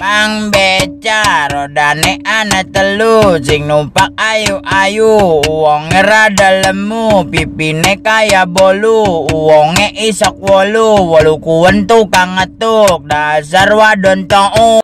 Pang beca rodane ana telu. Sing numpak ayu-ayu wonge rada lemu pipine kaya bolu. Wonge isok wolu wolu kuwen tukang ngetuk. Dasar wadon tong